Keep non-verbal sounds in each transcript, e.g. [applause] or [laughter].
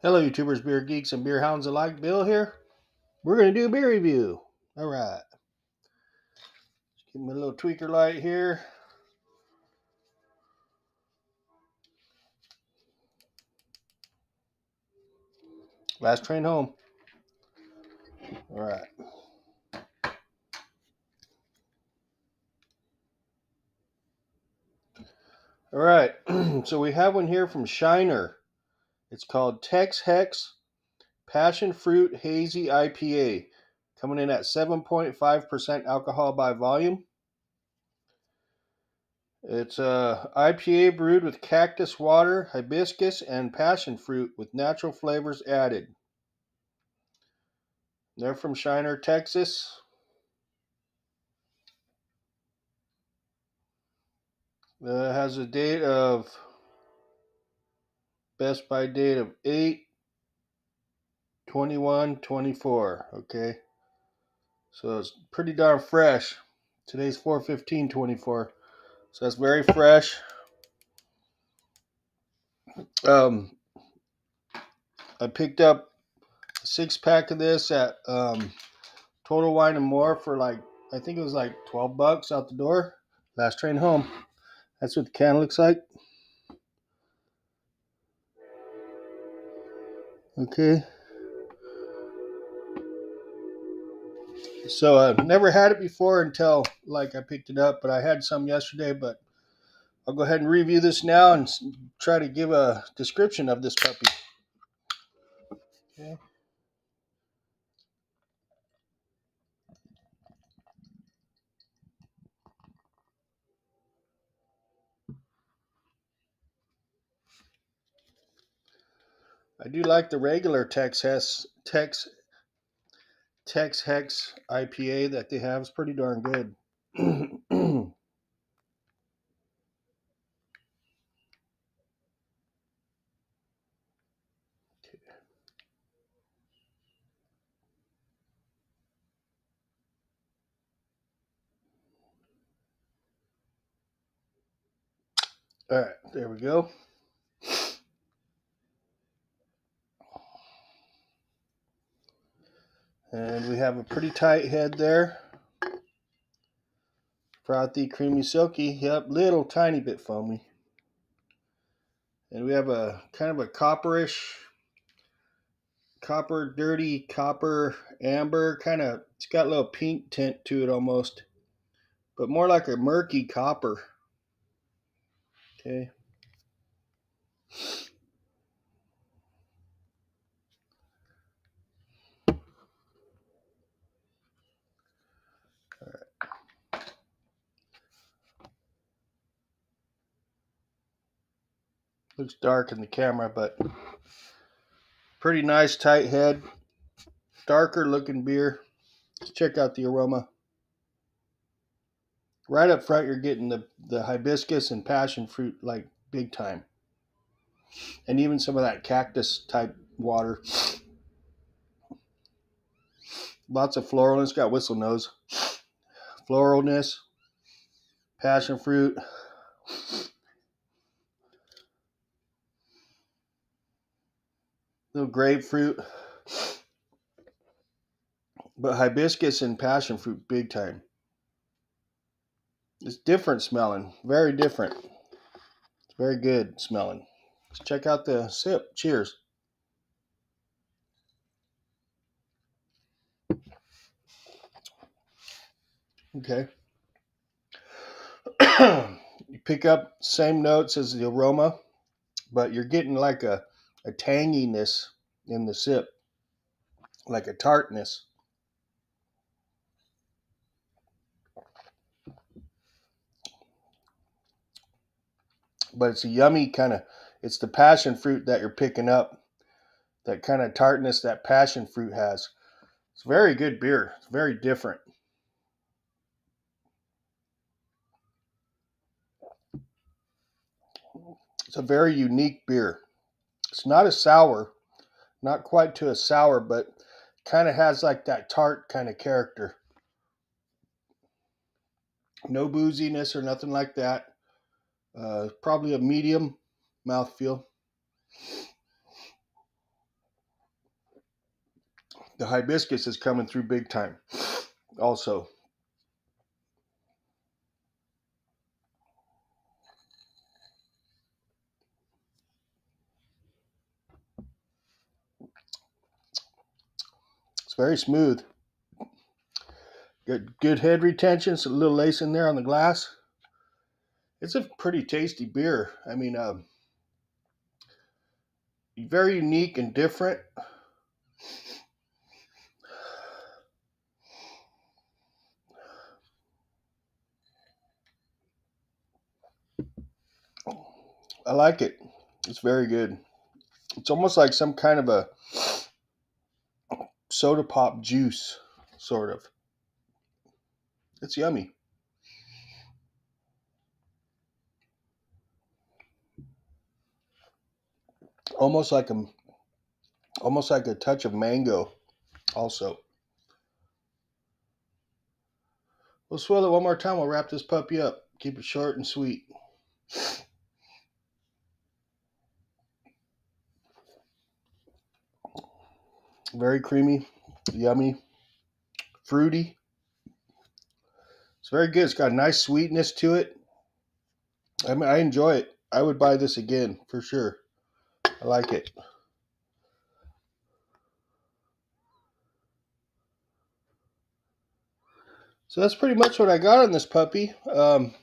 Hello, YouTubers, beer geeks, and beer hounds alike. Bill here. We're going to do a beer review. All right. Give me a little tweaker light here. Last train home. All right. All right. [clears throat] so we have one here from Shiner. It's called Tex Hex Passion Fruit Hazy IPA, coming in at 7.5% alcohol by volume. It's a IPA brewed with cactus water, hibiscus, and passion fruit with natural flavors added. They're from Shiner, Texas. Uh, has a date of best by date of 8 21 24 okay? So it's pretty darn fresh. Today's 4 15 24 so that's very fresh. Um i picked up a six pack of this at um total wine and more for like i think it was like 12 bucks out the door. Last train home. That's what the can looks like Okay. So I've never had it before until like I picked it up, but I had some yesterday. But I'll go ahead and review this now and try to give a description of this puppy. Okay. I do like the regular Tex Hex Tex Tex Hex IPA that they have. It's pretty darn good. [clears throat] All right, there we go. And we have a pretty tight head there. Frothy, creamy, silky. Yep, little tiny bit foamy. And we have a kind of a copperish, copper, dirty copper, amber, kind of, it's got a little pink tint to it almost, but more like a murky copper. Okay. Looks dark in the camera, but pretty nice tight head. Darker looking beer. Let's check out the aroma. Right up front, you're getting the, the hibiscus and passion fruit like big time. And even some of that cactus type water. Lots of floral. It's got whistle nose. Floralness. Passion fruit. Little grapefruit, but hibiscus and passion fruit big time. It's different smelling, very different. It's very good smelling. Let's check out the sip. Cheers. Okay. [clears throat] you pick up same notes as the aroma, but you're getting like a a tanginess in the sip, like a tartness. But it's a yummy kind of, it's the passion fruit that you're picking up. That kind of tartness that passion fruit has. It's very good beer. It's very different. It's a very unique beer. It's not a sour, not quite to a sour, but kind of has like that tart kind of character. No booziness or nothing like that. Uh, probably a medium mouthfeel. The hibiscus is coming through big time also. Very smooth good good head retention it's a little lace in there on the glass it's a pretty tasty beer i mean um, very unique and different I like it. It's very good. It's almost like some kind of a soda pop juice, sort of. It's yummy. Almost like a almost like a touch of mango also. We'll swirl it one more time. We'll wrap this puppy up. Keep it short and sweet. Very creamy, yummy, fruity. It's very good. It's got a nice sweetness to it. I mean, I enjoy it. I would buy this again for sure. I like it. So that's pretty much what I got on this puppy. Um,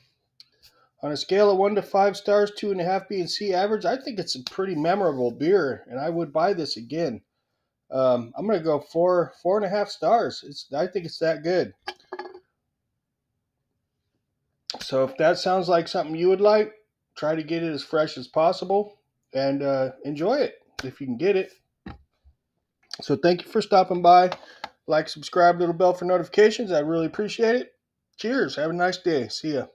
on a scale of one to five stars, two and a half B and C average, I think it's a pretty memorable beer, and I would buy this again. Um, I'm gonna go four four and a half stars. It's I think it's that good. So if that sounds like something you would like, try to get it as fresh as possible and uh, enjoy it if you can get it. So thank you for stopping by. Like, subscribe, little bell for notifications. I really appreciate it. Cheers. Have a nice day. See ya.